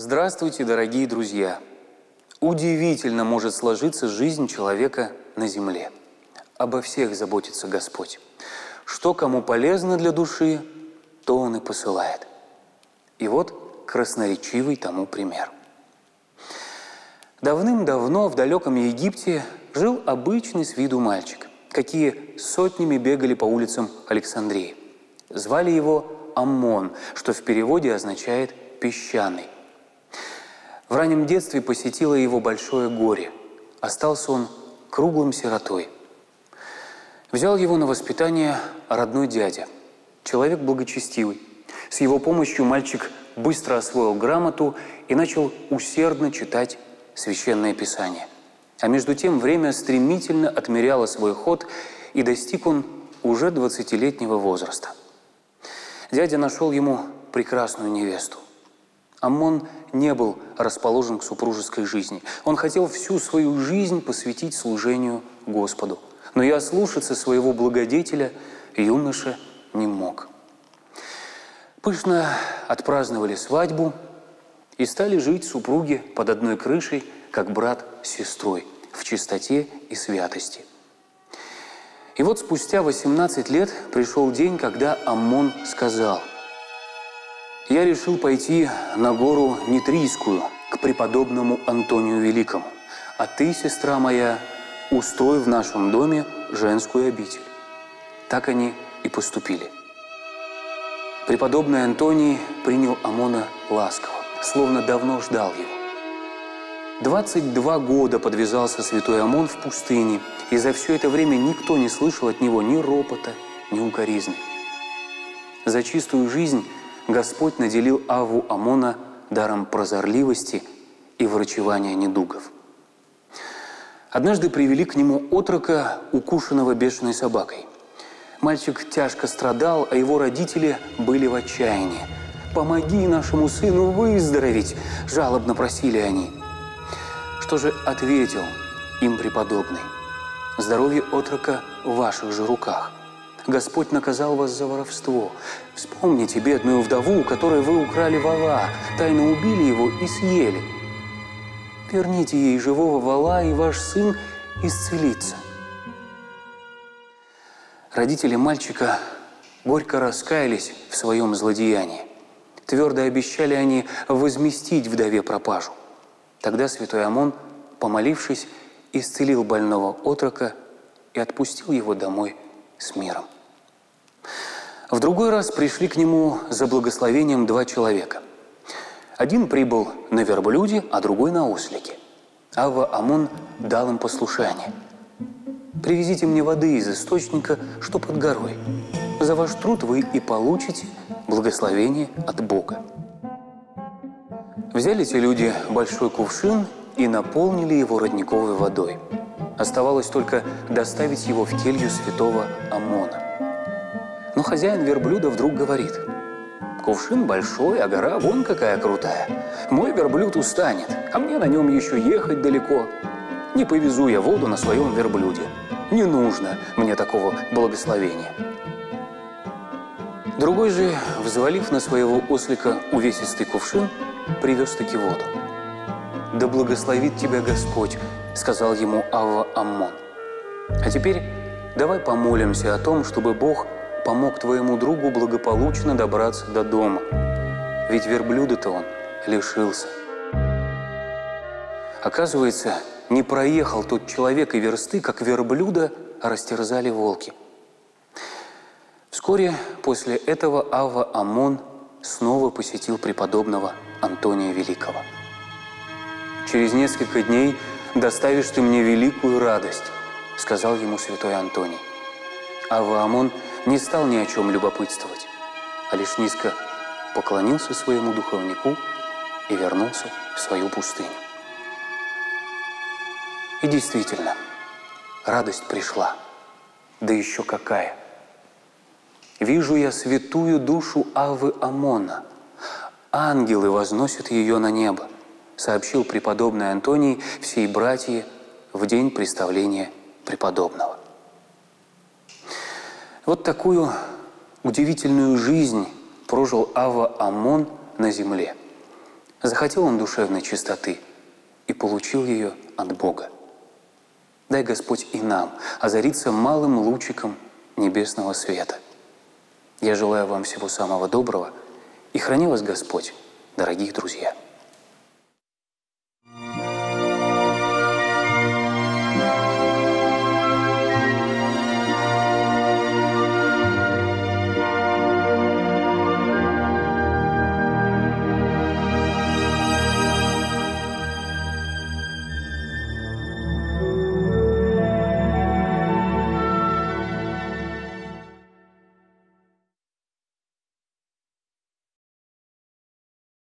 Здравствуйте, дорогие друзья! Удивительно может сложиться жизнь человека на земле. Обо всех заботится Господь. Что кому полезно для души, то Он и посылает. И вот красноречивый тому пример. Давным-давно в далеком Египте жил обычный с виду мальчик, какие сотнями бегали по улицам Александрии. Звали его Аммон, что в переводе означает «песчаный». В раннем детстве посетило его большое горе. Остался он круглым сиротой. Взял его на воспитание родной дядя, человек благочестивый. С его помощью мальчик быстро освоил грамоту и начал усердно читать Священное Писание. А между тем время стремительно отмеряло свой ход, и достиг он уже 20-летнего возраста. Дядя нашел ему прекрасную невесту. Амон не был расположен к супружеской жизни. Он хотел всю свою жизнь посвятить служению Господу. Но и ослушаться своего благодетеля юноша не мог. Пышно отпраздновали свадьбу и стали жить супруги под одной крышей, как брат с сестрой, в чистоте и святости. И вот спустя 18 лет пришел день, когда Аммон сказал – я решил пойти на гору Нитрийскую, к преподобному Антонию Великому. А ты, сестра моя, устрой в нашем доме женскую обитель. Так они и поступили. Преподобный Антоний принял Амона ласково, словно давно ждал его. 22 года подвязался святой Амон в пустыне, и за все это время никто не слышал от него ни ропота, ни укоризны. За чистую жизнь Господь наделил Аву Амона даром прозорливости и врачевания недугов. Однажды привели к нему отрока, укушенного бешеной собакой. Мальчик тяжко страдал, а его родители были в отчаянии. «Помоги нашему сыну выздороветь!» – жалобно просили они. Что же ответил им преподобный? «Здоровье отрока в ваших же руках. Господь наказал вас за воровство. Вспомните бедную вдову, которой вы украли вала, тайно убили его и съели. Верните ей живого вала, и ваш сын исцелится. Родители мальчика горько раскаялись в своем злодеянии. Твердо обещали они возместить вдове пропажу. Тогда святой Амон, помолившись, исцелил больного отрока и отпустил его домой с миром. В другой раз пришли к нему за благословением два человека. Один прибыл на верблюде, а другой на ослике. Ава Амон дал им послушание. «Привезите мне воды из источника, что под горой. За ваш труд вы и получите благословение от Бога». Взяли те люди большой кувшин и наполнили его родниковой водой. Оставалось только доставить его в келью святого Амона. Но хозяин верблюда вдруг говорит, «Кувшин большой, а гора вон какая крутая. Мой верблюд устанет, а мне на нем еще ехать далеко. Не повезу я воду на своем верблюде. Не нужно мне такого благословения». Другой же, взвалив на своего ослика увесистый кувшин, привез таки воду. «Да благословит тебя Господь», — сказал ему Авва Аммон. «А теперь давай помолимся о том, чтобы Бог – помог твоему другу благополучно добраться до дома. Ведь верблюда-то он лишился. Оказывается, не проехал тот человек и версты, как верблюда растерзали волки. Вскоре после этого Ава Амон снова посетил преподобного Антония Великого. «Через несколько дней доставишь ты мне великую радость», — сказал ему святой Антоний. Ава Амон – не стал ни о чем любопытствовать, а лишь низко поклонился своему духовнику и вернулся в свою пустыню. И действительно, радость пришла, да еще какая. Вижу я святую душу Авы Амона. Ангелы возносят ее на небо, сообщил преподобный Антоний всей братьи в день представления преподобного. Вот такую удивительную жизнь прожил Ава Амон на земле. Захотел он душевной чистоты и получил ее от Бога. Дай Господь и нам озариться малым лучиком небесного света. Я желаю вам всего самого доброго и храни вас Господь, дорогие друзья.